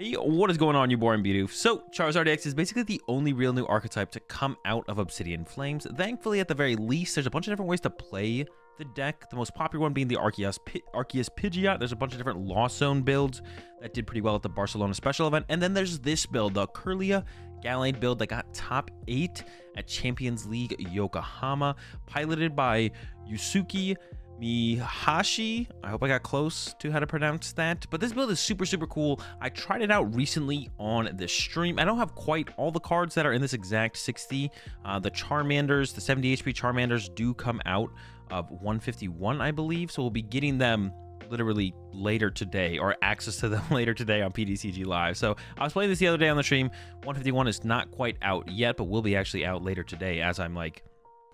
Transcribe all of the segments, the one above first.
Hey, what is going on, you boring beauty? So, Charizard EX is basically the only real new archetype to come out of Obsidian Flames. Thankfully, at the very least, there's a bunch of different ways to play the deck. The most popular one being the Arceus, Arceus Pidgeot. There's a bunch of different Lost Zone builds that did pretty well at the Barcelona special event. And then there's this build, the Kirlia Gallade build that got top 8 at Champions League Yokohama, piloted by Yusuke Mihashi. I hope I got close to how to pronounce that. But this build is super, super cool. I tried it out recently on the stream. I don't have quite all the cards that are in this exact 60. Uh, the Charmanders, the 70 HP Charmanders do come out of 151, I believe. So we'll be getting them literally later today or access to them later today on PTCG Live. So I was playing this the other day on the stream. 151 is not quite out yet, but will be actually out later today as I'm like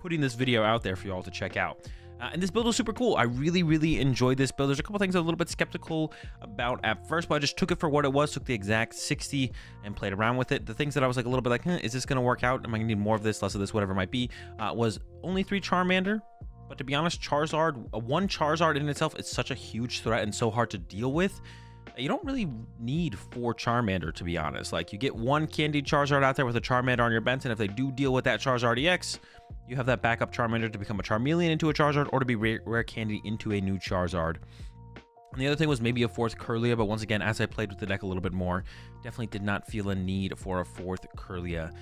putting this video out there for you all to check out. Uh, and this build was super cool. I really, really enjoyed this build. There's a couple things I'm a little bit skeptical about at first, but I just took it for what it was, took the exact 60 and played around with it. The things that I was like a little bit like, is this going to work out? Am I going to need more of this, less of this, whatever it might be, uh, was only three Charmander. But to be honest, Charizard, uh, one Charizard in itself is such a huge threat and so hard to deal with you don't really need four Charmander, to be honest. Like, you get one Candy Charizard out there with a Charmander on your bench, and if they do deal with that Charizard EX, you have that backup Charmander to become a Charmeleon into a Charizard, or to be rare, rare Candy into a new Charizard. And the other thing was maybe a fourth Kirlia, but once again, as I played with the deck a little bit more, definitely did not feel a need for a fourth Kirlia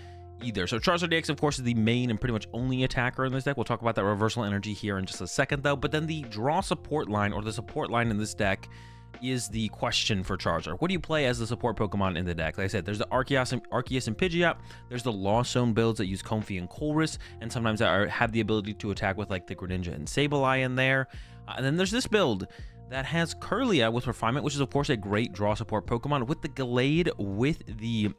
either. So Charizard EX, of course, is the main and pretty much only attacker in this deck. We'll talk about that reversal energy here in just a second, though. But then the draw support line, or the support line in this deck, is the question for Charizard. What do you play as the support Pokemon in the deck? Like I said, there's the Arceus and, Arceus and Pidgeot. There's the Lost builds that use Comfey and Colress, and sometimes are, have the ability to attack with like the Greninja and Sableye in there. Uh, and then there's this build that has Kirlia with Refinement, which is of course a great draw support Pokemon, with the Gallade with the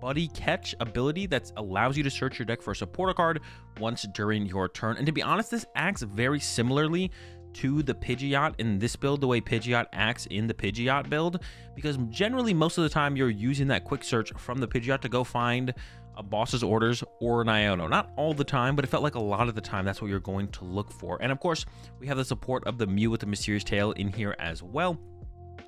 Buddy Catch ability that allows you to search your deck for a supporter card once during your turn. And to be honest, this acts very similarly to the Pidgeot in this build the way Pidgeot acts in the Pidgeot build because generally most of the time you're using that quick search from the Pidgeot to go find a boss's orders or an Iono. Not all the time, but it felt like a lot of the time that's what you're going to look for. And of course, we have the support of the Mew with the Mysterious Tail in here as well.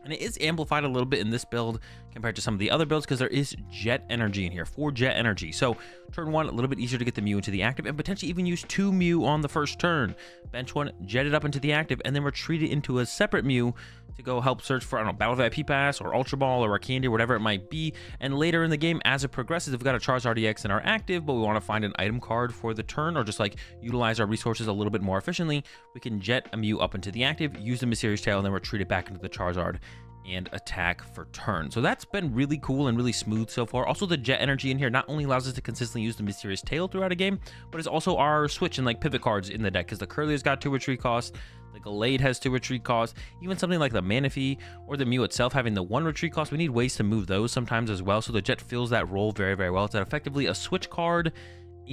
And it is amplified a little bit in this build compared to some of the other builds because there is jet energy in here, four jet energy. So turn one, a little bit easier to get the Mew into the active and potentially even use two Mew on the first turn. Bench one, jet it up into the active and then retreat it into a separate Mew to go help search for, I don't know, Battle VIP Pass or Ultra Ball or a Candy or whatever it might be. And later in the game, as it progresses, we've got a Charizard EX in our active, but we want to find an item card for the turn or just like utilize our resources a little bit more efficiently. We can jet a Mew up into the active, use the Mysterious Tail, and then retreat it back into the Charizard and attack for turn. So that's been really cool and really smooth so far. Also, the jet energy in here not only allows us to consistently use the Mysterious Tail throughout a game, but it's also our switch and like pivot cards in the deck because the Kirlia's got two retreat costs, the Gallade has two retreat costs, even something like the Manaphy or the Mew itself having the one retreat cost, we need ways to move those sometimes as well. So the jet fills that role very, very well. It's effectively a switch card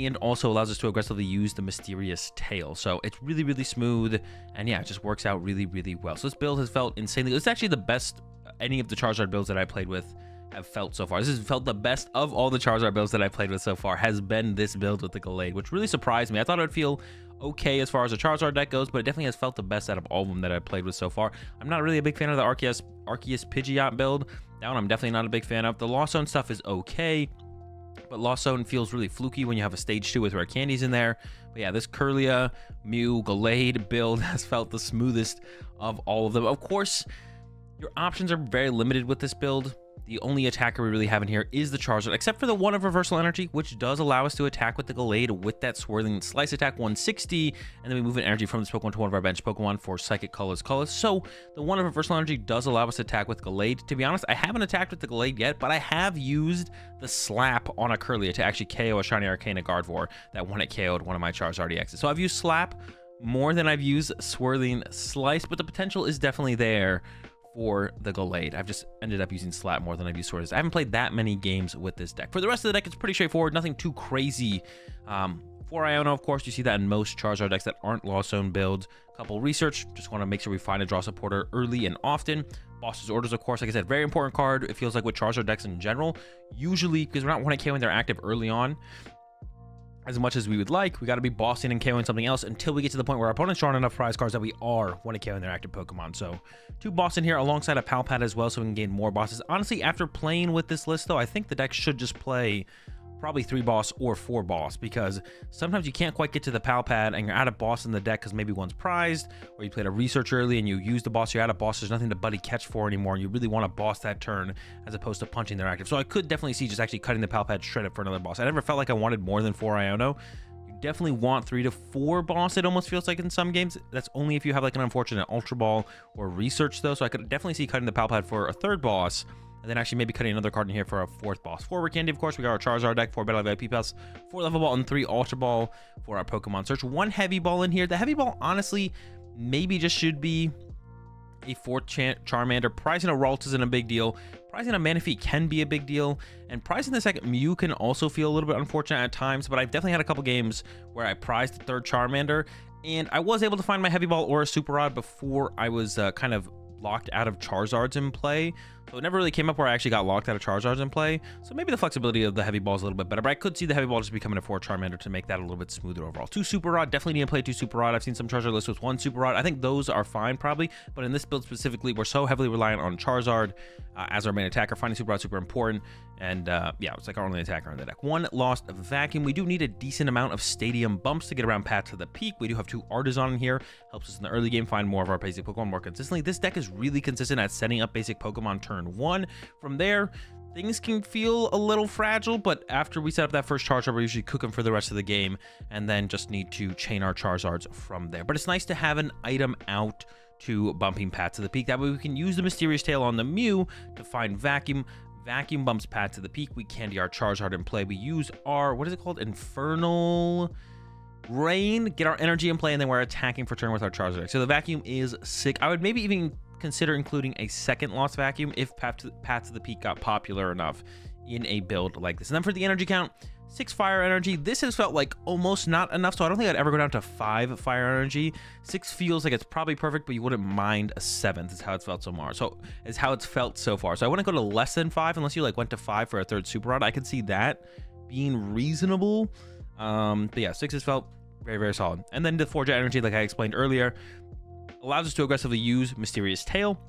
and also allows us to aggressively use the mysterious tail. So it's really, really smooth, and yeah, it just works out really, really well. So this build has felt insanely. It's actually the best any of the Charizard builds that I played with have felt so far. This has felt the best of all the Charizard builds that I played with so far. Has been this build with the Gallade, which really surprised me. I thought it would feel okay as far as the Charizard deck goes, but it definitely has felt the best out of all of them that I've played with so far. I'm not really a big fan of the Arceus Arceus Pidgeot build. That one I'm definitely not a big fan of. The Lost Zone stuff is okay. But Lost Zone feels really fluky when you have a stage two with rare candies in there. But yeah, this Kirlia, Mew, Gallade build has felt the smoothest of all of them. Of course, your options are very limited with this build. The only attacker we really have in here is the Charizard, except for the one of Reversal Energy, which does allow us to attack with the Gallade with that Swirling Slice attack 160, and then we move an energy from this Pokemon to one of our bench Pokemon for Psychic Colorless Colorless. So the one of Reversal Energy does allow us to attack with Gallade. To be honest, I haven't attacked with the Gallade yet, but I have used the Slap on a Kirlia to actually KO a Shiny Arcana Gardevoir that one it KO'd one of my Charizard EXs. So I've used Slap more than I've used Swirling Slice, but the potential is definitely there for the Gallade. I've just ended up using Slap more than I've used Swords. I haven't played that many games with this deck. For the rest of the deck, it's pretty straightforward. Nothing too crazy. Um, for Iono, of course, you see that in most Charizard decks that aren't Lost Zone builds. Couple research, just want to make sure we find a draw supporter early and often. Boss's Orders, of course, like I said, very important card. It feels like with Charizard decks in general, usually, because we're not 1K when they're active early on, as much as we would like. We got to be bossing and KOing something else until we get to the point where our opponents drawing enough prize cards that we are want to KO in their active Pokemon. So two boss in here alongside a Pal Pad as well so we can gain more bosses. Honestly, after playing with this list though, I think the deck should just play probably three boss or four boss because sometimes you can't quite get to the pal pad and you're out of boss in the deck because maybe one's prized or you played a research early and you use the boss you're out of boss there's nothing to buddy catch for anymore and you really want to boss that turn as opposed to punching their active. So i could definitely see just actually cutting the pal pad straight up for another boss. I never felt like i wanted more than four iono. You definitely want three to four boss it almost feels like in some games. That's only if you have like an unfortunate ultra ball or research though so i could definitely see cutting the pal pad for a third boss and then actually maybe cutting another card in here for a fourth boss. Forward Candy, of course. We got our Charizard deck, four Battle VIP Pass, four Level Ball, and three Ultra Ball for our Pokemon Search. One Heavy Ball in here. The Heavy Ball, honestly, maybe just should be a fourth Charmander. Prizing a Ralt isn't a big deal. Prizing a Manaphy can be a big deal. And prizing the second Mew can also feel a little bit unfortunate at times. But I've definitely had a couple games where I prized the third Charmander. And I was able to find my Heavy Ball or a Super Rod before I was uh, kind of locked out of Charizards in play. So it never really came up where I actually got locked out of Charizards in play. So maybe the flexibility of the heavy ball is a little bit better, but I could see the heavy ball just becoming a four Charmander to make that a little bit smoother overall. Two Super Rod, definitely need to play two Super Rod. I've seen some Charizard lists with one Super Rod. I think those are fine probably, but in this build specifically, we're so heavily reliant on Charizard uh, as our main attacker. Finding Super Rod super important. And uh, yeah, it's like our only attacker on the deck. One lost vacuum. We do need a decent amount of stadium bumps to get around Path to the Peak. We do have two Artisan in here. Helps us in the early game find more of our basic Pokemon more consistently. This deck is really consistent at setting up basic Pokemon turn one. From there, things can feel a little fragile, but after we set up that first Charizard, we usually cook them for the rest of the game and then just need to chain our Charizards from there. But it's nice to have an item out to bumping Path to the Peak. That way we can use the Mysterious Tail on the Mew to find Vacuum, Vacuum bumps Path to the Peak. We candy our Charizard in play. We use our, what is it called? Infernal Rain. Get our energy in play, and then we're attacking for turn with our Charizard. So the Vacuum is sick. I would maybe even consider including a second Lost Vacuum if Path to, Path to the Peak got popular enough in a build like this. And then for the energy count, six fire energy. This has felt like almost not enough, so I don't think I'd ever go down to five fire energy. Six feels like it's probably perfect, but you wouldn't mind a seventh is how it's felt so far. So is how it's felt so far. So I wouldn't go to less than five unless you like went to five for a third super rod. I could see that being reasonable. Um, but yeah, six has felt very, very solid. And then the Forge energy, like I explained earlier, allows us to aggressively use Mysterious Tail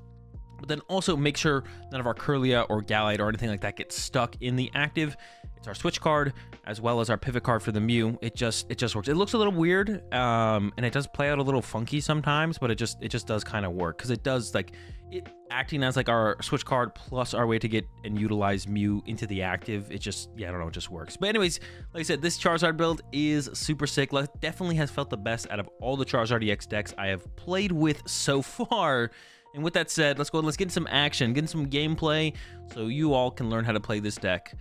but then also make sure none of our Kirlia or Gallade or anything like that gets stuck in the active. It's our switch card as well as our pivot card for the Mew. It just it just works. It looks a little weird, um, and it does play out a little funky sometimes, but it just it just does kind of work because it does like it acting as like our switch card plus our way to get and utilize Mew into the active. It just yeah I don't know it just works. But anyways, like I said, this Charizard build is super sick. Definitely has felt the best out of all the Charizard EX decks I have played with so far. And with that said, let's go let's get some action, get some gameplay, so you all can learn how to play this deck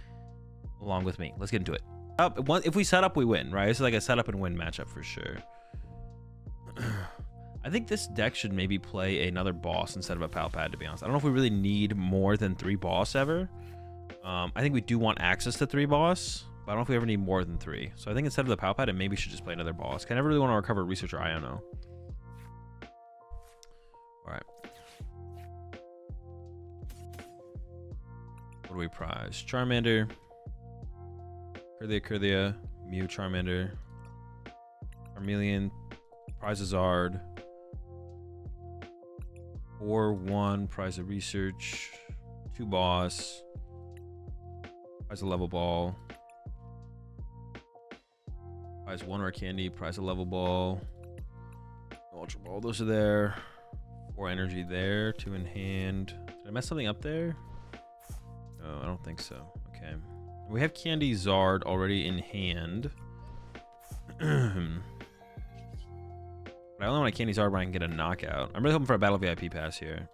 along with me. Let's get into it. Up, if we set up, we win, right? It's like a setup and win matchup for sure. I think this deck should maybe play another boss instead of a pal pad, to be honest. I don't know if we really need more than three boss ever. Um, I think we do want access to three boss, but I don't know if we ever need more than three. So I think instead of the pal pad, it maybe should just play another boss. I never really want to recover researcher I don't know. All right. What do we prize? Charmander. Kirlia, Kirlia, Mew, Charmander. Charmeleon. Prizazard. 4 1. Prize of Research. 2 Boss. Prize of Level Ball. Prize 1 Rare Candy. Prize of Level Ball. Ultra Ball. Those are there. 4 Energy there. 2 in hand. Did I mess something up there? Oh, I don't think so. Okay. We have Candy Zard already in hand. but I only want a Candy Zard when I can get a knockout. I'm really hoping for a Battle VIP pass here.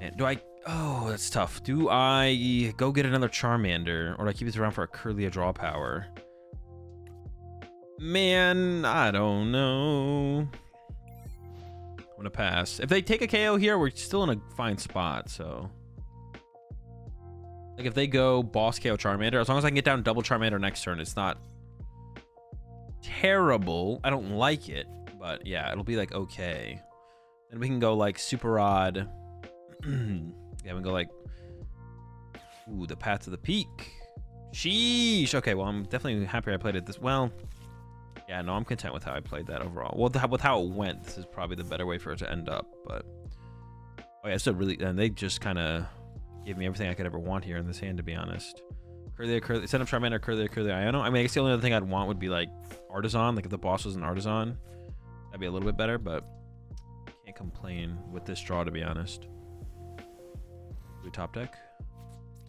And do I... Oh, that's tough. Do I go get another Charmander? Or do I keep this around for a Kirlia draw power? Man, I don't know. I'm gonna pass. If they take a KO here, we're still in a fine spot, so... Like if they go boss KO Charmander, as long as I can get down double Charmander next turn, it's not terrible. I don't like it, but yeah, it'll be like okay. Then we can go like Super Rod. yeah, we can go like ooh, the Path to the Peak. Sheesh. Okay, well, I'm definitely happy I played it this well. Yeah, no, I'm content with how I played that overall. Well, with how it went, this is probably the better way for it to end up. But oh yeah, it's a really and they just kind of gave me everything I could ever want here in this hand, to be honest. Curly, Curly, set up Charmander, Curly, Curly, Iono. I mean, I guess the only other thing I'd want would be like Artisan. Like if the boss was an Artisan, that'd be a little bit better. But can't complain with this draw, to be honest. We top deck.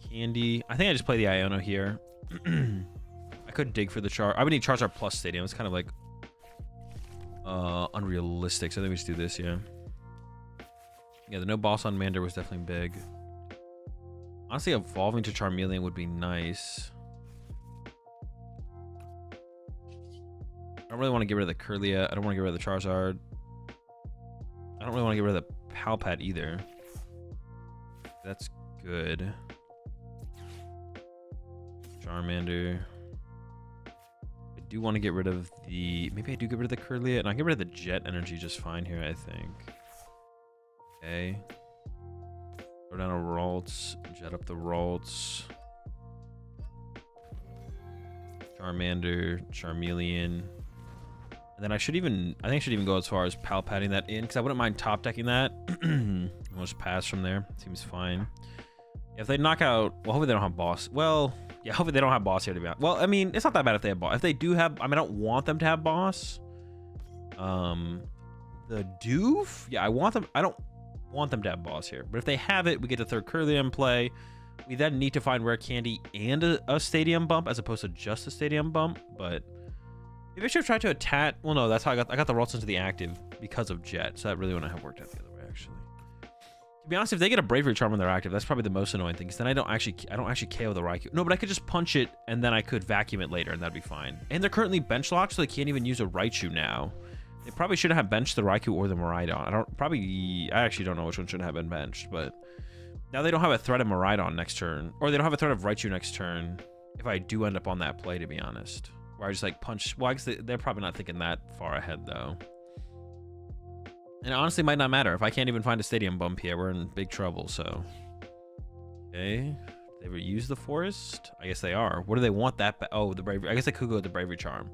Candy. I think I just play the Iono here. I could dig for the char. I would need Charizard plus Stadium. It's kind of like uh, unrealistic. So I think we just do this, yeah. Yeah, the no boss on Mander was definitely big. Honestly, evolving to Charmeleon would be nice. I don't really want to get rid of the Kirlia. I don't want to get rid of the Charizard. I don't really want to get rid of the Pal Pad either. That's good. Charmander. I do want to get rid of the... Maybe I do get rid of the Kirlia, and I get rid of the Jet Energy just fine here, I think. Okay. Down a Ralts. Jet up the Ralts. Charmander, Charmeleon. And then I should even, I think I should even go as far as palpating that in, because I wouldn't mind top decking that. I'll just pass from there. Seems fine. If they knock out, well, hopefully they don't have boss. Well, yeah, hopefully they don't have boss here to be honest. Well, I mean, it's not that bad if they have boss. If they do have, I mean, I don't want them to have boss. Um, the doof, yeah, I want them. I don't want them to have boss here, but if they have it, we get the third Curly in play. We then need to find rare candy and a, a stadium bump as opposed to just a stadium bump. But maybe I should have tried to attack. Well, no, that's how I got I got the Ralts into the active because of Jet. So that really wouldn't have worked out the other way actually to be honest, if they get a bravery charm when they're active, that's probably the most annoying thing. Because then I don't actually, I don't actually KO the Raikou. No, but I could just punch it and then I could vacuum it later, and that'd be fine. And they're currently bench locked, so they can't even use a Raichu now. They probably shouldn't have benched the Raikou or the Miraidon. I don't probably, I actually don't know which one should have been benched, but now they don't have a threat of Miraidon next turn, or they don't have a threat of Raichu next turn. If I do end up on that play, to be honest, where I just like punch. Well, I guess they, are probably not thinking that far ahead though. And it honestly might not matter. If I can't even find a stadium bump here, we're in big trouble, so. Okay. They ever use the forest? I guess they are. What do they want that? Oh, the bravery. I guess they could go with the bravery charm.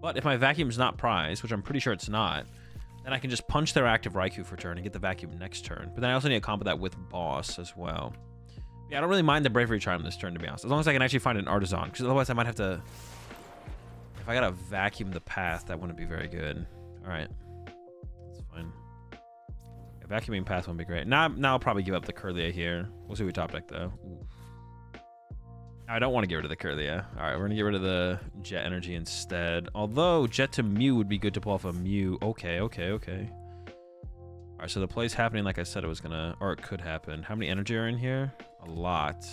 But if my vacuum is not prized, which I'm pretty sure it's not, then I can just punch their active Raikou for turn and get the vacuum next turn. But then I also need to combo that with boss as well. Yeah, I don't really mind the bravery charm this turn, to be honest. As long as I can actually find an artisan, because otherwise I might have to... If I gotta vacuum the path, that wouldn't be very good. All right. That's fine. Yeah, vacuuming path wouldn't be great. Now, now I'll probably give up the Kirlia here. We'll see what we top deck though. I don't want to get rid of the Kirlia. All right, we're gonna get rid of the Jet Energy instead. Although Jet to Mew would be good to pull off a Mew. Okay, okay, okay. All right, so the play's happening like I said it was gonna, or it could happen. How many energy are in here? A lot.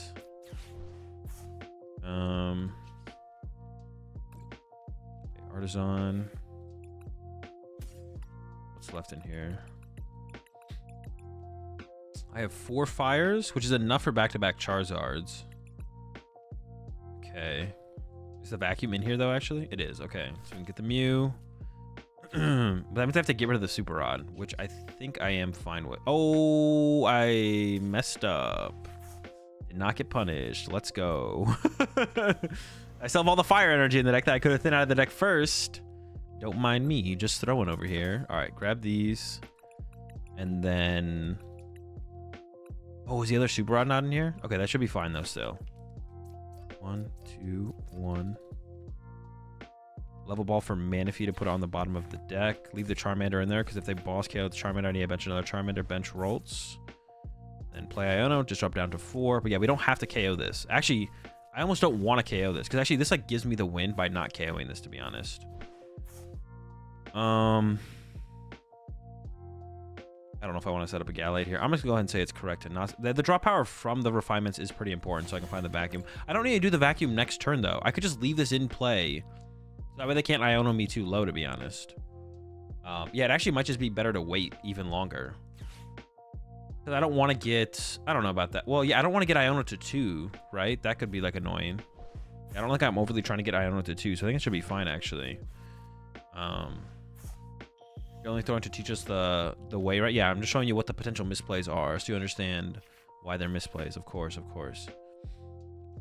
Um, Artisan. What's left in here? I have four fires, which is enough for back-to-back -back Charizards. Okay. Is the vacuum in here, though, actually? It is. Okay. So we can get the Mew. but I'm going to have to get rid of the Super Rod, which I think I am fine with. Oh, I messed up. Did not get punished. Let's go. I still have all the fire energy in the deck that I could have thinned out of the deck first. Don't mind me just throwing over here. All right, grab these. And then Oh, is the other super rod not in here? Okay, that should be fine though still. One, two, one. Level ball for Manaphy to put on the bottom of the deck. Leave the Charmander in there because if they boss KO the Charmander, I need to bench another Charmander, bench Ralts. Then play Iono, just drop down to four. But yeah, we don't have to KO this. Actually, I almost don't want to KO this because actually this like gives me the win by not KOing this to be honest. Um, I don't know if I want to set up a Gallade here. I'm just going to go ahead and say it's correct and not... The, the draw power from the refinements is pretty important, so I can find the vacuum. I don't need to do the vacuum next turn, though. I could just leave this in play. That way they can't Iono me too low, to be honest. Um, yeah, it actually might just be better to wait even longer. Because I don't want to get... I don't know about that. Well, yeah, I don't want to get Iono to 2, right? That could be, like, annoying. I don't think I'm overly trying to get Iono to 2, so I think it should be fine, actually. Um... You're only throwing to teach us the the way, right? Yeah, I'm just showing you what the potential misplays are so you understand why they're misplays. Of course, of course.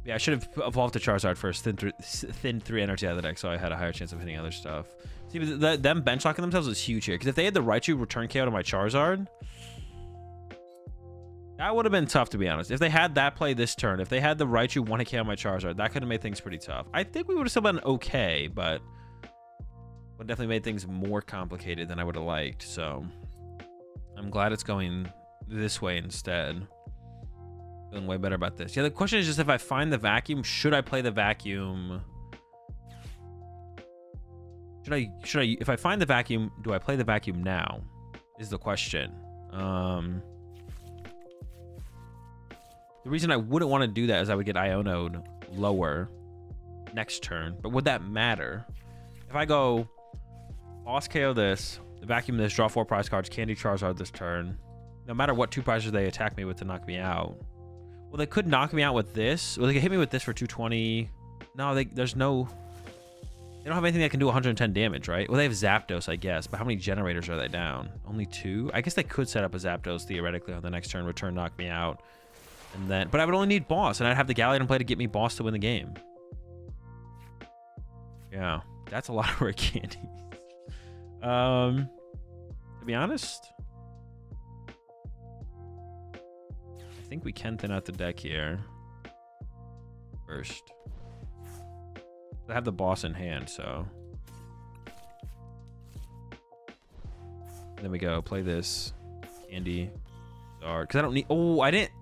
Yeah, I should have evolved to Charizard first, thin, th thin three energy out of the deck, so I had a higher chance of hitting other stuff. See, but th them bench locking themselves is huge here, because if they had the Raichu return KO to my Charizard, that would have been tough, to be honest. If they had that play this turn, if they had the Raichu one hit KO my Charizard, that could have made things pretty tough. I think we would have still been okay, but would definitely made things more complicated than I would have liked. So I'm glad it's going this way instead. Feeling way better about this. Yeah, the question is just if I find the vacuum, should I play the vacuum? Should I, should I, if I find the vacuum, do I play the vacuum now? Is the question. Um, the reason I wouldn't want to do that is I would get Ionoed lower next turn. But would that matter? If I go boss KO this, vacuum this, draw four prize cards, candy Charizard this turn, no matter what two prizes they attack me with to knock me out, well, they could knock me out with this. Well, they could hit me with this for 220. No, they, there's no... They don't have anything that can do 110 damage, right? Well, they have Zapdos, I guess. But how many generators are they down? Only two? I guess they could set up a Zapdos, theoretically, on the next turn. Return, knock me out. And then... But I would only need Boss, and I'd have the Gallade in play to get me Boss to win the game. Yeah. That's a lot of rare candies. Um... To be honest... I think we can thin out the deck here. First. I have the boss in hand, so. Then we go play this. Andy. Start. Because I don't need. Oh, I didn't.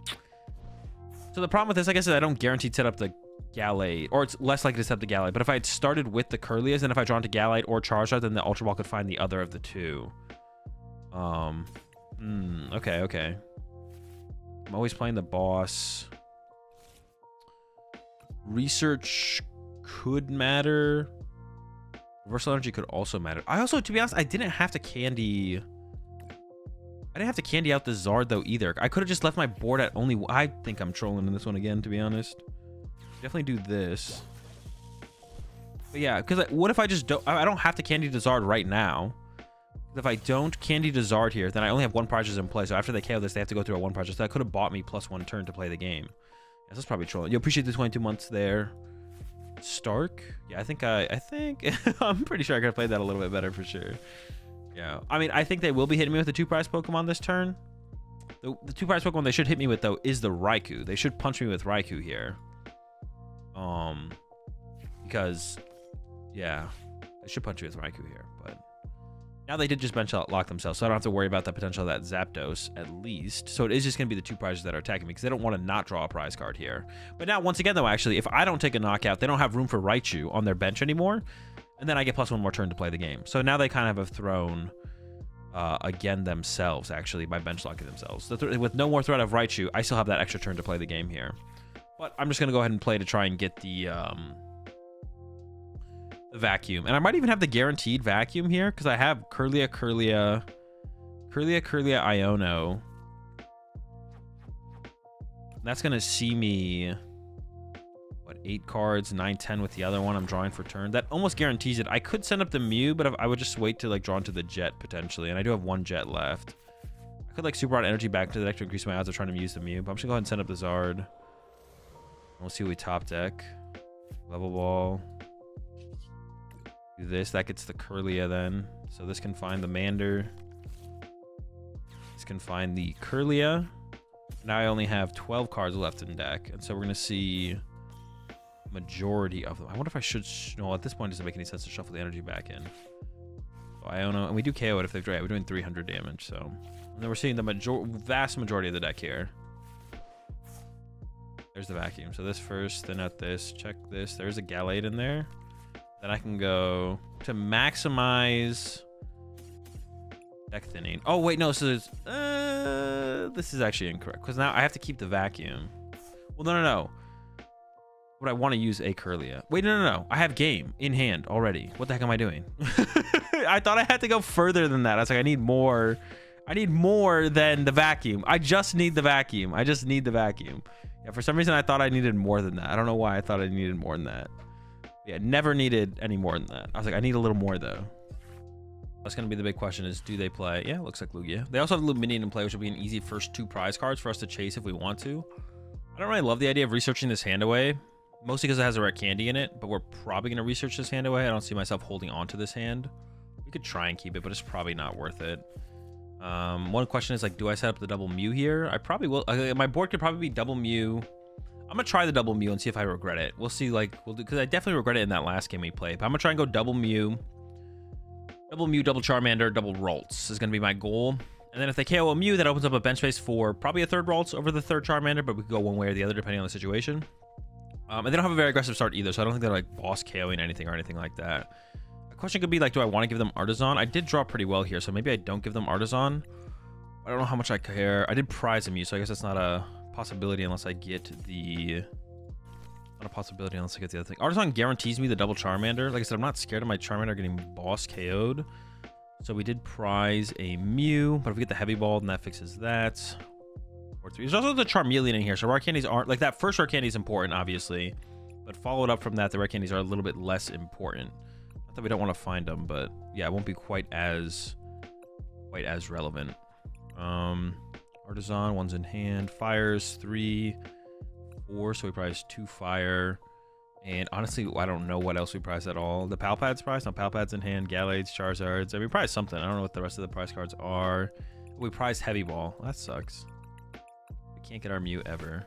So the problem with this, like I guess, is I don't guarantee set up the Gallade, or it's less likely to set up the Gallade. But if I had started with the Kirlias, and if I draw into Gallade or Charizard, then the Ultra Ball could find the other of the two. Um. Hmm. Okay. Okay. I'm always playing the boss. Research could matter. Reversal energy could also matter. I also, to be honest, I didn't have to candy... I didn't have to candy out the Zard, though, either. I could have just left my board at only... I think I'm trolling in this one again, to be honest. Definitely do this. But yeah, because what if I just don't... I don't have to candy the right now. If I don't candy Zard here, then I only have one project in play. So after they KO this, they have to go through a one project. So that could have bought me plus one turn to play the game. Yeah, that's probably trolling. You appreciate the 22 months there. Stark? Yeah, I think I, I think, I'm pretty sure I could have played that a little bit better for sure. Yeah. I mean, I think they will be hitting me with the two prize Pokemon this turn. The, the two prize Pokemon they should hit me with, though, is the Raikou. They should punch me with Raikou here. Um, because, yeah, I should punch you with Raikou here, but now they did just bench lock themselves, so I don't have to worry about the potential of that Zapdos, at least. So it is just going to be the two prizes that are attacking me, because they don't want to not draw a prize card here. But now, once again, though, actually, if I don't take a knockout, they don't have room for Raichu on their bench anymore, and then I get plus one more turn to play the game. So now they kind of have thrown uh, again themselves, actually, by bench locking themselves. th with no more threat of Raichu, I still have that extra turn to play the game here. But I'm just going to go ahead and play to try and get the... Um, vacuum. And I might even have the guaranteed vacuum here because I have Kirlia, Kirlia, Kirlia, Kirlia, Iono. That's going to see me, what, eight cards, nine, ten with the other one I'm drawing for turn. That almost guarantees it. I could send up the Mew, but I would just wait to like draw into the Jet potentially. And I do have one Jet left. I could like Super Rod Energy back to the deck to increase my odds of trying to use the Mew. But I'm just to go ahead and send up the Zard. We'll see what we top deck. Level Ball. Do this. That gets the Kirlia then. So this can find the Mander. This can find the Kirlia. Now I only have 12 cards left in deck. And so we're going to see majority of them. I wonder if I should... No, at this point, it doesn't make any sense to shuffle the energy back in. So I don't know. And we do KO it if they've drawn. We're doing 300 damage, so... And then we're seeing the major vast majority of the deck here. There's the vacuum. So this first, then at this. Check this. There's a Gallade in there. Then I can go to maximize deck thinning. Oh, wait, no. So uh, this is actually incorrect because now I have to keep the vacuum. Well, no, no, no. Would I want to use a Kirlia? Wait, no, no, no. I have game in hand already. What the heck am I doing? I thought I had to go further than that. I was like, I need more. I need more than the vacuum. I just need the vacuum. I just need the vacuum. Yeah, for some reason, I thought I needed more than that. I don't know why I thought I needed more than that. Yeah, never needed any more than that. I was like, I need a little more though. That's going to be the big question is, do they play? Yeah, looks like Lugia. They also have Lumineon in play, which will be an easy first two prize cards for us to chase if we want to. I don't really love the idea of researching this hand away. Mostly because it has a rare candy in it, but we're probably going to research this hand away. I don't see myself holding on to this hand. We could try and keep it, but it's probably not worth it. Um, one question is like, do I set up the double Mew here? I probably will. Uh, my board could probably be double Mew. I'm gonna try the double Mew and see if I regret it. We'll see. Like, we'll do because I definitely regret it in that last game we played. But I'm gonna try and go double Mew, double Mew, double Charmander, double Ralts is gonna be my goal. And then if they KO a Mew, that opens up a bench space for probably a third Ralts over the third Charmander, but we could go one way or the other depending on the situation. Um, and they don't have a very aggressive start either, so I don't think they're like boss KOing anything or anything like that. Question could be like, do I want to give them Artisan? I did draw pretty well here, so maybe I don't give them Artisan. I don't know how much I care. I did prize a Mew, so I guess that's not a possibility unless I get the... Not a possibility unless I get the other thing. Artisan guarantees me the double Charmander. Like I said, I'm not scared of my Charmander getting boss KO'd. So we did prize a Mew, but if we get the Heavy Ball, then that fixes that. There's also the Charmeleon in here, so rare candies aren't... Like, that first rare candy is important, obviously. But followed up from that, the rare candies are a little bit less important that we don't want to find them, but yeah, it won't be quite as quite as relevant. Um, artisan, one's in hand. Fires three, four. So we prize two fire. And honestly, I don't know what else we prize at all. The Palpad's prize, no Palpad's in hand. Gallades, Charizards. I mean, prize something. I don't know what the rest of the prize cards are. We prize Heavy Ball. That sucks. We can't get our Mew ever.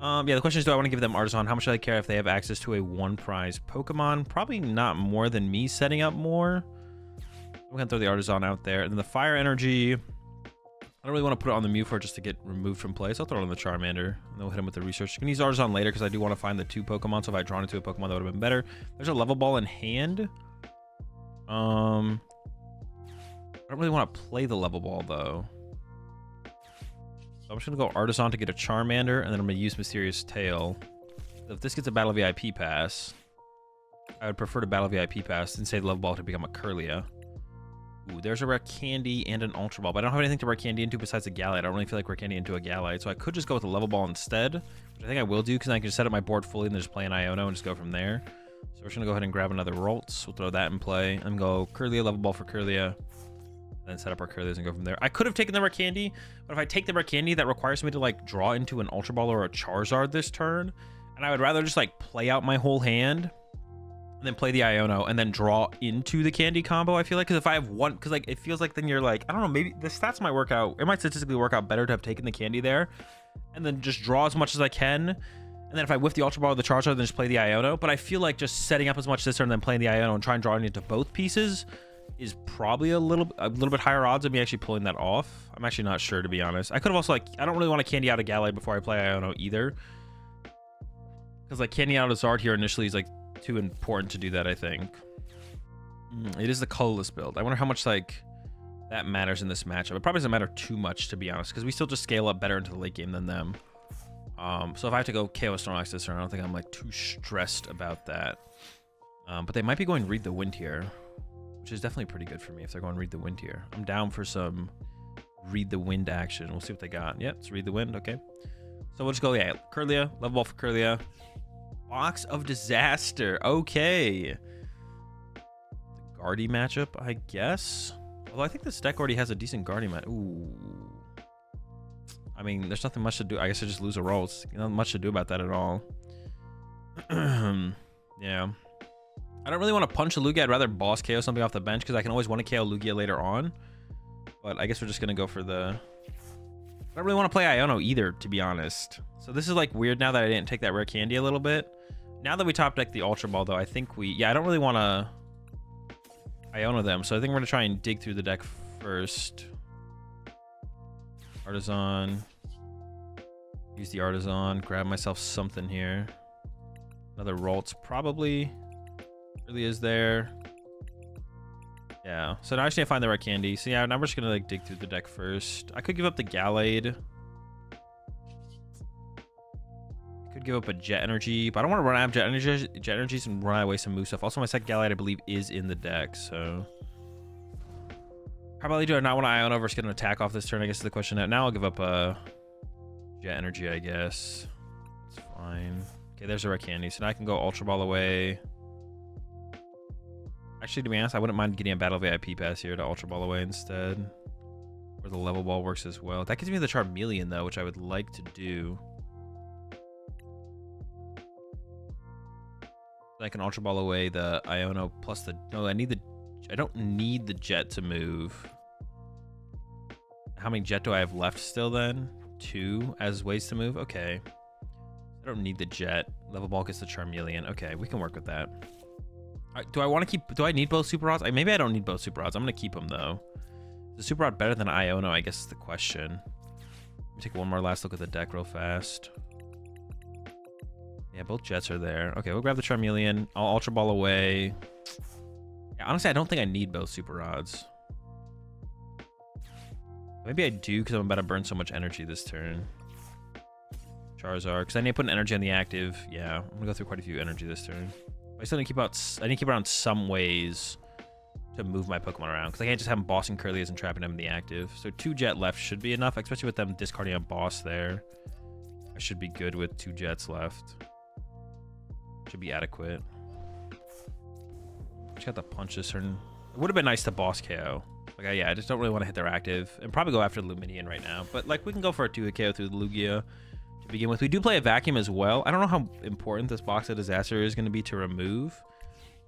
Um, yeah, the question is, do I want to give them Artisan? How much do I care if they have access to a one prize Pokemon? Probably not more than me setting up more. I'm to throw the Artisan out there. And then the Fire Energy, I don't really want to put it on the Mew for just to get removed from play. So I'll throw it on the Charmander. And then we'll hit him with the research. You can use Artisan later because I do want to find the two Pokemon. So if I drawn into a Pokemon, that would have been better. There's a level ball in hand. Um, I don't really want to play the level ball though. So I'm just to go Artisan to get a Charmander, and then I'm to use Mysterious Tail. If this gets a Battle VIP pass, I would prefer to Battle VIP pass and say Love ball to become a Kirlia. Ooh, there's a rare candy and an ultra ball, but I don't have anything to rare candy into besides a Gallade. I don't really feel like rare candy into a Gallade, so I could just go with a level ball instead, which I think I will do because I can set up my board fully and then just play an Iono and just go from there. So we're just gonna go ahead and grab another Ralts. We'll throw that in play and go Kirlia, level ball for Kirlia then set up our Curlies and go from there. I could have taken the rare candy, but if I take the rare candy, that requires me to like draw into an Ultra Ball or a Charizard this turn. And I would rather just like play out my whole hand and then play the Iono and then draw into the candy combo. I feel like because if I have one, because like it feels like then you're like I don't know, maybe the stats might work out. It might statistically work out better to have taken the candy there, and then just draw as much as I can. And then if I whiff the Ultra Ball or the Charizard, then just play the Iono. But I feel like just setting up as much this turn, and then playing the Iono and trying drawing into both pieces is probably a little a little bit higher odds of me actually pulling that off. I'm actually not sure to be honest. I could have also like I don't really want to candy out a Gallade before I play Iono either. Because like candy out a Zard here initially is like too important to do that, I think. Mm, it is the colorless build. I wonder how much like that matters in this matchup. It probably doesn't matter too much to be honest, because we still just scale up better into the late game than them. Um, so if I have to go KO Snorlax this turn, I don't think I'm like too stressed about that. Um, but they might be going read the wind here which is definitely pretty good for me if they're going to read the wind here. I'm down for some read the wind action. We'll see what they got. Yep, it's read the wind. Okay. So we'll just go, yeah, Kirlia, level ball for Kirlia. Box of Disaster. Okay. The Guardy matchup, I guess. Although I think this deck already has a decent Guardy match. Ooh. I mean, there's nothing much to do. I guess I just lose a roll. It's much to do about that at all. yeah. I don't really want to punch a Lugia. I'd rather boss KO something off the bench because I can always want to KO Lugia later on. But I guess we're just going to go for the... I don't really want to play Iono either, to be honest. So this is like weird now that I didn't take that rare candy a little bit. Now that we top deck the Ultra Ball, though, I think we... Yeah, I don't really want to Iono them. So I think we're going to try and dig through the deck first. Artisan. Use the Artisan. Grab myself something here. Another Ralts, probably really is there. Yeah, so now I just need to find the right candy. So yeah, now we're just gonna like dig through the deck first. I could give up the Gallade. I Could give up a Jet Energy, but I don't want to run out of Jet Energy, Jet Energies and run away some move stuff. Also, my second Gallade, I believe, is in the deck, so... how about Probably do I not want to Iono versus get an attack off this turn, I guess is the question. Now I'll give up a Jet Energy, I guess. It's fine. Okay, there's a rare candy. So now I can go Ultra Ball away. Actually, to be honest, I wouldn't mind getting a Battle VIP pass here to Ultra Ball away instead. Where the level ball works as well. That gives me the Charmeleon, though, which I would like to do. I can Ultra Ball away the Iono plus the... No, I need the... I don't need the jet to move. How many jet do I have left still then? Two as ways to move? Okay. I don't need the jet. Level ball gets the Charmeleon. Okay, we can work with that. Do I want to keep... Do I need both Super Rods? I, maybe I don't need both Super Rods. I'm to keep them, though. Is the Super Rod better than Iono? I guess is the question. Let me take one more last look at the deck real fast. Yeah, both jets are there. Okay, we'll grab the Charmeleon. I'll Ultra Ball away. Yeah, honestly, I don't think I need both Super Rods. Maybe I do because I'm about to burn so much energy this turn. Charizard, because I need to put an energy on the active. Yeah, I'm gonna go through quite a few energy this turn. I still need to keep out. I need to keep around some ways to move my Pokemon around because I can't just have them bossing Kirlias and trapping them in the active. So two jet left should be enough, especially with them discarding a boss there. I should be good with two jets left. Should be adequate. Just got to punch this turn. It would have been nice to boss KO. Like, yeah, I just don't really want to hit their active and probably go after the Lumineon right now. But like, we can go for a two KO through the Lugia to begin with. We do play a vacuum as well. I don't know how important this box of disaster is going to be to remove.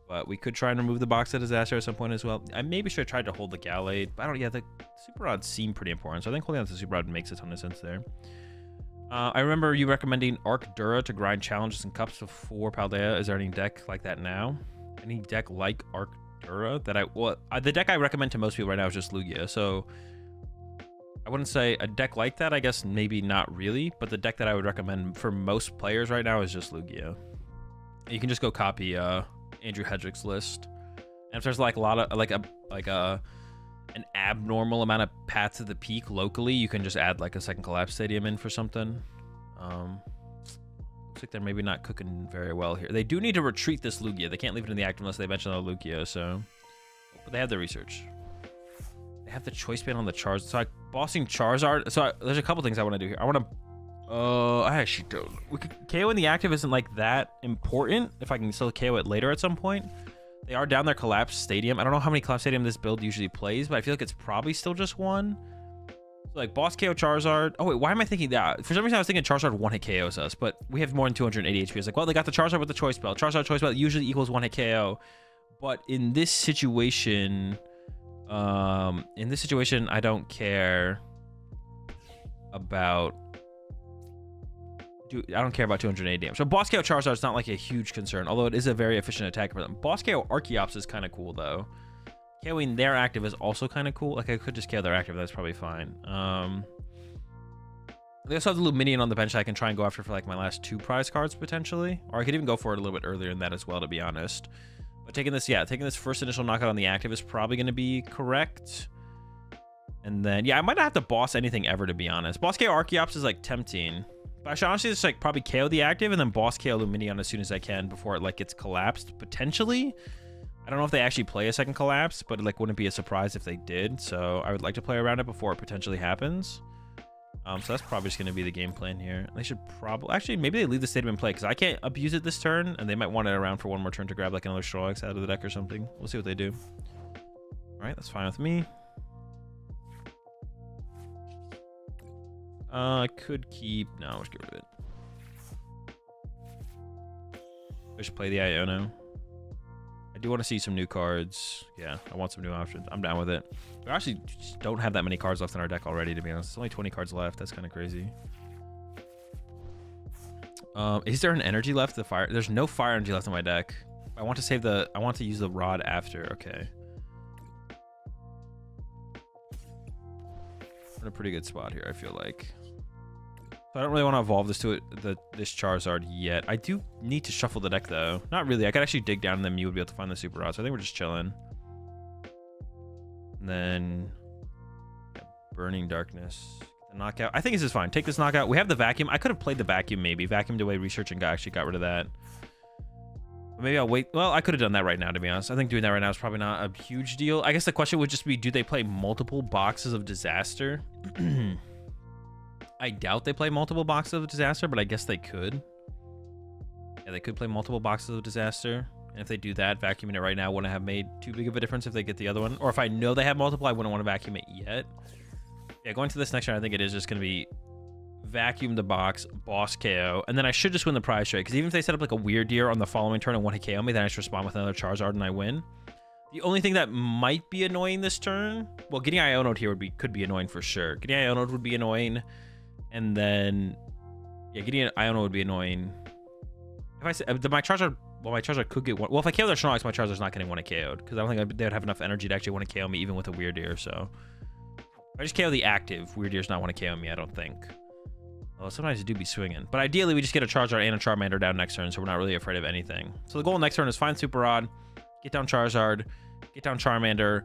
But we could try and remove the box of disaster at some point as well. I maybe should have tried to hold the Gallade. But I don't, yeah, the Super Rod seem pretty important. So I think holding on to the Super Rod makes a ton of sense there. Uh, I remember you recommending Arc Dura to grind challenges and cups before Paldea. Is there any deck like that now? Any deck like Arc Dura that I well uh, the deck I recommend to most people right now is just Lugia. So I wouldn't say a deck like that. I guess maybe not really, but the deck that I would recommend for most players right now is just Lugia. You can just go copy uh, Andrew Hedrick's list, and if there's like a lot of like a like a an abnormal amount of paths to the peak locally, you can just add like a second collapse stadium in for something. Um, looks like they're maybe not cooking very well here. They do need to retreat this Lugia. They can't leave it in the active unless they mention the Lugia, so... But they have the research. Have the choice band on the Charizard. So I bossing Charizard. So I, there's a couple things I want to do here. I want to... Uh, I actually don't. We could, KO in the active isn't like that important. If I can still KO it later at some point. They are down their collapse stadium. I don't know how many collapse stadium this build usually plays, but I feel like it's probably still just one. So like boss KO Charizard. Oh wait, why am I thinking that? For some reason I was thinking Charizard one hit KOs us, but we have more than 280 HP. It's like, well, they got the Charizard with the choice belt. Charizard choice belt usually equals one hit KO. But in this situation, um, in this situation, I don't care about do, I don't care about 280 damage. So Boss KO Charizard is not like a huge concern, although it is a very efficient attack for them. Boss Archeops is kind of cool though. KOing their active is also kind of cool. Like I could just KO their active, that's probably fine. Um, they also have the Lumineon on the bench that I can try and go after for like my last two prize cards potentially. Or I could even go for it a little bit earlier in that as well, to be honest. But taking this, yeah, taking this first initial knockout on the active is probably going to be correct. And then, yeah, I might not have to boss anything ever, to be honest. Boss KO Archeops is like tempting. But I should honestly just like probably KO the active and then boss KO Lumineon as soon as I can before it like gets collapsed potentially. I don't know if they actually play a second collapse, but it like wouldn't be a surprise if they did. So I would like to play around it before it potentially happens. Um, so that's probably just going to be the game plan here. They should probably actually maybe they leave the stadium in play because I can't abuse it this turn, and they might want it around for one more turn to grab like another Snorlax out of the deck or something. We'll see what they do. All right, that's fine with me. Uh, I could keep... No, let's get rid of it. I should play the Iono. I do want to see some new cards. Yeah, I want some new options. I'm down with it. We actually don't have that many cards left in our deck already, to be honest. It's only 20 cards left. That's kind of crazy. Um, is there an energy left? The fire? There's no fire energy left in my deck. I want to save the... I want to use the rod after. Okay. in a pretty good spot here, I feel like. I don't really want to evolve this to it, the this Charizard yet. I do need to shuffle the deck though. Not really. I could actually dig down and then you would be able to find the Super Rod. So I think we're just chilling. And then Burning Darkness. The knockout. I think this is fine. Take this knockout. We have the vacuum. I could have played the vacuum maybe. Vacuumed away research and got, actually got rid of that. But maybe I'll wait. Well, I could have done that right now, to be honest. I think doing that right now is probably not a huge deal. I guess the question would just be, do they play multiple boxes of disaster? I doubt they play multiple boxes of disaster, but I guess they could. Yeah, they could play multiple boxes of disaster. And if they do that, vacuuming it right now wouldn't have made too big of a difference if they get the other one. Or if I know they have multiple, I wouldn't want to vacuum it yet. Yeah, going to this next round, I think it is just going to be vacuum the box, boss KO, and then I should just win the prize trade. Because even if they set up like a Wyrdeer on the following turn and want to KO me, then I just respond with another Charizard and I win. The only thing that might be annoying this turn, well, getting Ionode here would be could be annoying for sure. Getting Ionode would be annoying, and then yeah, getting Ionode would be annoying. If I say uh, my Charizard, well, my Charizard could get one. Well, if I KO their Snorlax, my Charizard's not getting one KO'd because I don't think they would have enough energy to actually want to KO me even with a Wyrdeer. So if I just KO the active, Wyrdeer's not want to KO me. I don't think. Well, sometimes you do be swinging. But ideally, we just get a Charizard and a Charmander down next turn, so we're not really afraid of anything. So the goal next turn is find Super Rod, get down Charizard, get down Charmander,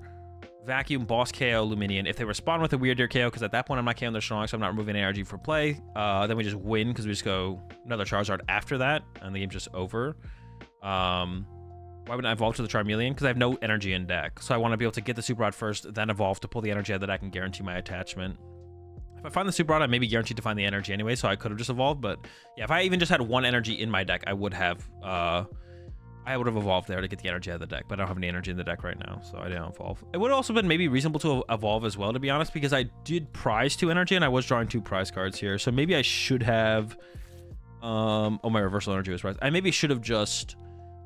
vacuum, boss KO, Lumineon. If they respond with a Wyrdeer KO, because at that point I'm not KOing their strong, so I'm not removing ARG for play, uh, then we just win because we just go another Charizard after that, and the game's just over. Um, why wouldn't I evolve to the Charmeleon? Because I have no energy in deck. So I want to be able to get the Super Rod first, then evolve to pull the energy out that I can guarantee my attachment. If I find the Super Rod, I may be guaranteed to find the energy anyway, so I could have just evolved. But yeah, if I even just had one energy in my deck, I would have uh, I would have evolved there to get the energy out of the deck, but I don't have any energy in the deck right now, so I didn't evolve. It would have also been maybe reasonable to evolve as well, to be honest, because I did prize two energy and I was drawing two prize cards here. So maybe I should have... Um, oh, my reversal energy was prized. I maybe should have just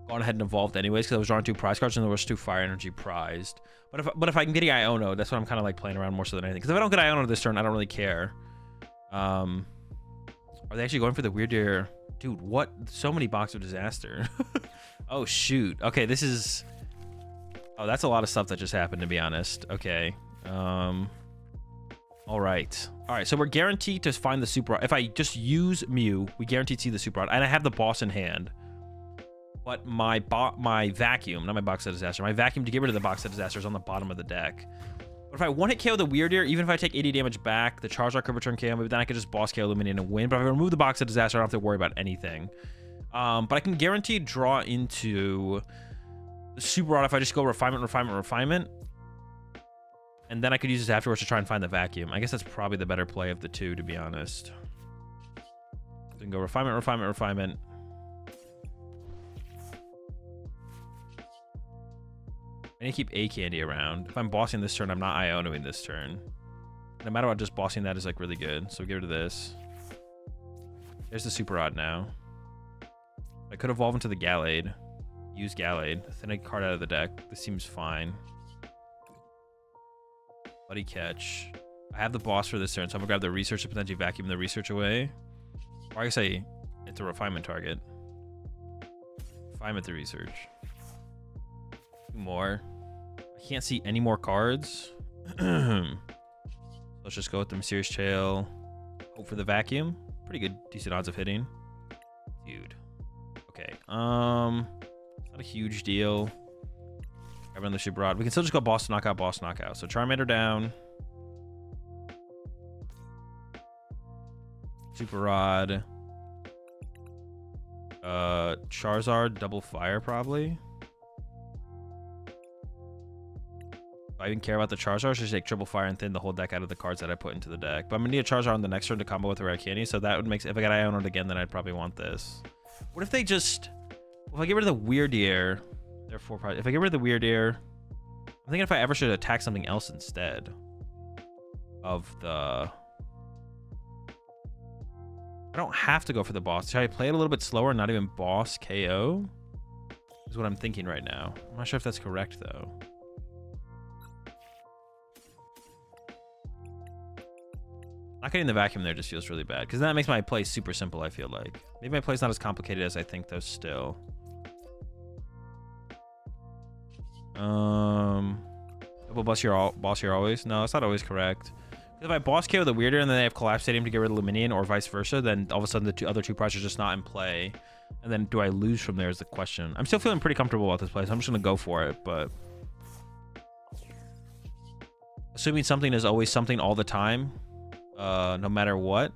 gone ahead and evolved anyways, because I was drawing two prize cards and there was two fire energy prized. But if but if I can get Iono, that's what I'm kind of like playing around more so than anything. Because if I don't get Iono this turn, I don't really care. Um, are they actually going for the Wyrdeer? Dude, what? So many Box of Disaster. oh, shoot. Okay, this is... Oh, that's a lot of stuff that just happened, to be honest. Okay. Um... All right. All right, so we're guaranteed to find the Super If I just use Mew, we guaranteed to see the Super. And I have the boss in hand. But my my vacuum, not my box of disaster, my vacuum to get rid of the box of disaster is on the bottom of the deck. But if I one hit KO the Wyrdeer, even if I take 80 damage back, the Charizard could return KO, maybe then I could just boss KO Illuminate and win. But if I remove the box of disaster, I don't have to worry about anything. Um, but I can guarantee draw into Super Rod if I just go refinement, refinement, refinement. And then I could use this afterwards to try and find the vacuum. I guess that's probably the better play of the two, to be honest. Then go refinement, refinement, refinement. I need to keep a candy around. If I'm bossing this turn, I'm not Ionoing this turn. No matter what, just bossing that is like really good. So get rid of this. There's the super rod now. I could evolve into the Gallade. Use Gallade. Thin a card out of the deck. This seems fine. Buddy catch. I have the boss for this turn, so I'm gonna grab the research to potentially vacuum the research away. Or I guess I it's a refinement target. Refinement the research more. I can't see any more cards. Let's just go with the Mysterious Tail. Hope for the Vacuum. Pretty good, decent odds of hitting. Dude. Okay. Um, not a huge deal. Grabbing the Super Rod. We can still just go boss knockout, boss knockout. So Charmander down. Super Rod. Uh, Charizard, double fire probably. I don't even care about the Charizard, just take triple fire and thin the whole deck out of the cards that I put into the deck. But I'm gonna need a Charizard on the next turn to combo with a candy, so that would make if I got Iono'd again, then I'd probably want this. What if they just if I get rid of the Wyrdeer, therefore if I get rid of the Wyrdeer, I'm thinking if I ever should attack something else instead of the I don't have to go for the boss. Should I play it a little bit slower and not even boss KO? Is what I'm thinking right now. I'm not sure if that's correct though. Not getting the vacuum there just feels really bad because that makes my play super simple, I feel like. Maybe my play's not as complicated as I think, though, still. Um, double boss here, all, boss here always? No, that's not always correct. If I boss KO the Wyrdeer and then they have Collapse Stadium to get rid of Lumineon or vice versa, then all of a sudden the two, other two prizes are just not in play. And then do I lose from there is the question. I'm still feeling pretty comfortable about this play, so I'm just going to go for it, but... Assuming something is always something all the time, uh, no matter what,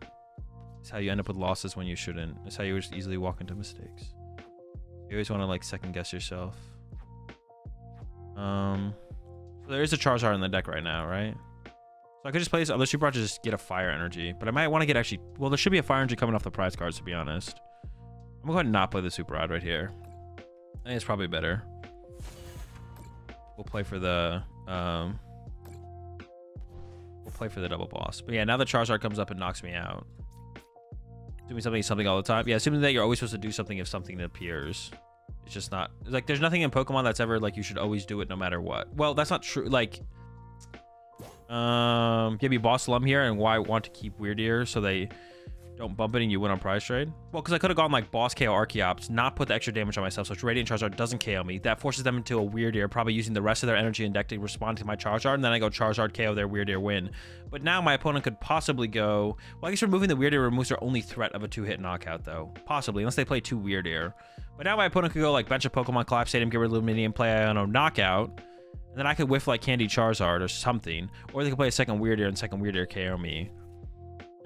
it's how you end up with losses when you shouldn't. It's how you just easily walk into mistakes. You always want to like second guess yourself. Um, so there is a Charizard in the deck right now, right? So I could just play this other Super Rod to just get a fire energy, but I might want to get actually. Well, there should be a fire energy coming off the prize cards, to be honest. I'm gonna go ahead and not play the Super Rod right here. I think it's probably better. We'll play for the um play for the double boss. But yeah, now the Charizard comes up and knocks me out. doing something something all the time. Yeah, assuming that you're always supposed to do something if something appears. It's just not like there's nothing in Pokemon that's ever like you should always do it no matter what. Well, that's not true. Like, um, give me Boss Lum here, and why want to keep Wyrdeer so they don't bump it and you win on prize trade? Well, because I could have gone like Boss KO Archeops, not put the extra damage on myself, so Radiant Charizard doesn't KO me. That forces them into a Wyrdeer, probably using the rest of their energy and deck to respond to my Charizard, and then I go Charizard KO their Wyrdeer win. But now my opponent could possibly go... Well, I guess removing the Wyrdeer removes their only threat of a two-hit knockout, though. Possibly, unless they play two Wyrdeer. But now my opponent could go like bench a Pokemon, Collapse Stadium, get rid of Lumineon, play Iono Knockout, and then I could whiff like Candy Charizard or something. Or they could play a second Wyrdeer and second Wyrdeer KO me.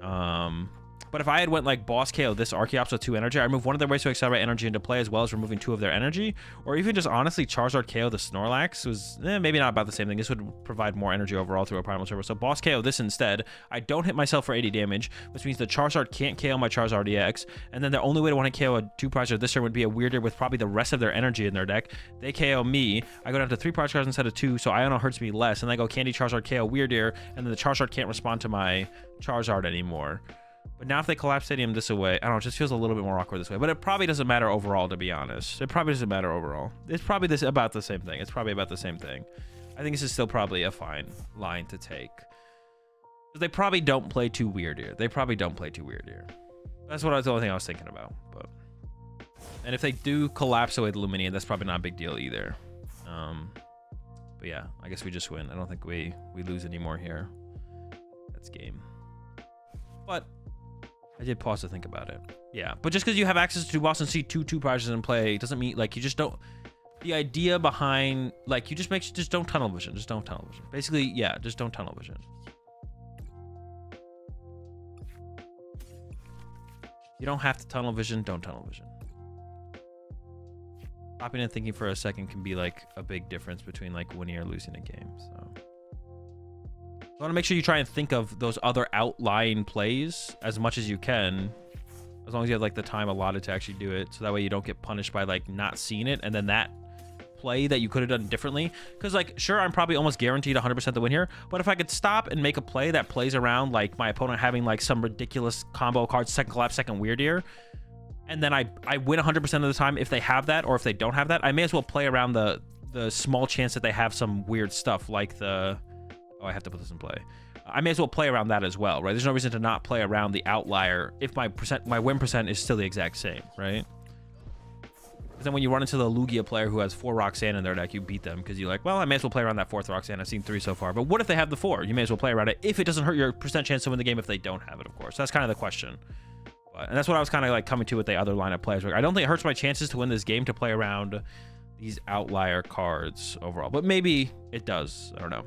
Um, but if I had went like boss KO this Archeops with two energy, I remove one of their ways to accelerate energy into play as well as removing two of their energy. Or even just honestly Charizard KO the Snorlax was eh, maybe not about the same thing. This would provide more energy overall through a Primal Server. So boss KO this instead. I don't hit myself for 80 damage, which means the Charizard can't KO my Charizard EX. And then the only way to want to KO a two prize this turn would be a Wyrdeer with probably the rest of their energy in their deck. They KO me. I go down to three prize cards instead of two, so Iono hurts me less. And I go Candy Charizard KO Wyrdeer, and then the Charizard can't respond to my Charizard anymore. But now if they collapse Stadium this way, I don't know, it just feels a little bit more awkward this way. But it probably doesn't matter overall, to be honest. It probably doesn't matter overall. It's probably this about the same thing. It's probably about the same thing. I think this is still probably a fine line to take. They probably don't play too weird here. They probably don't play too weird here. That's what I was the only thing I was thinking about. But and if they do collapse away the Lumineon, that's probably not a big deal either. Um, but yeah, I guess we just win. I don't think we we lose anymore here. That's game. But I did pause to think about it. Yeah, but just because you have access to Boston C two two prizes in play doesn't mean like you just don't. The idea behind like you just make just don't tunnel vision, just don't tunnel vision. Basically, yeah, just don't tunnel vision. You don't have to tunnel vision, don't tunnel vision. Stopping and thinking for a second can be like a big difference between like winning or losing a game. So. You want to make sure you try and think of those other outlying plays as much as you can, as long as you have like the time allotted to actually do it. So that way you don't get punished by like not seeing it. And then that play that you could have done differently. Because like, sure, I'm probably almost guaranteed 100% to win here. But if I could stop and make a play that plays around like my opponent having like some ridiculous combo card, second collapse, second Wyrdeer, and then I, I win 100% of the time if they have that or if they don't have that, I may as well play around the, the small chance that they have some weird stuff like the oh, I have to put this in play. I may as well play around that as well, right? There's no reason to not play around the outlier if my percent, my win percent is still the exact same, right? Because then when you run into the Lugia player who has four Roxanne in their deck, you beat them because you're like, well, I may as well play around that fourth Roxanne. I've seen three so far. But what if they have the four? You may as well play around it if it doesn't hurt your percent chance to win the game if they don't have it, of course. That's kind of the question. But, and that's what I was kind of like coming to with the other line of players. I don't think it hurts my chances to win this game to play around these outlier cards overall. But maybe it does. I don't know.